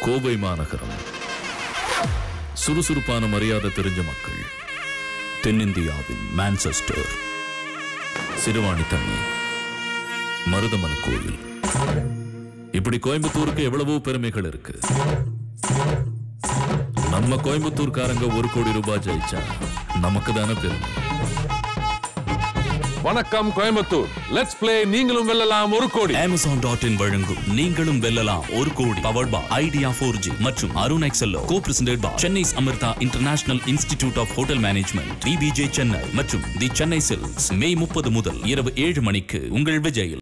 கோவை மாநகரம். சுறுசுறுப்பான மரியாதை தெரிஞ்ச மக்கள் தென்னிந்தியாவின் மான்செஸ்டர் சிறுவாணி தண்ணி மருதமல கோயில். இப்படி கோயம்புத்தூருக்கு எவ்வளவோ பெருமைகள் இருக்கு. நம்ம கோயம்புத்தூர்காரங்க ஒரு கோடி ரூபாய் ஜெயிச்சா நமக்கு தானே பெருமை? வணக்கம் கோயம்புத்தூர். லெட்ஸ் ப்ளே நீங்களும் வெல்லலாம் ஒரு கோடி. அமேசான் டாட் இன் வழங்கும் நீங்களும் வெல்லலாம் ஒரு கோடி. பவர்ட் பா ஐடியா ஃபோர் ஜி மற்றும் Arun எக்ஸல்லோ co presented by Chennai Amrita International Institute of Hotel Management TPJ Chennai மற்றும் தி சென்னை சில்க்ஸ் மே முப்பது முதல் இரவு ஏழு மணிக்கு உங்கள் விஜயில்.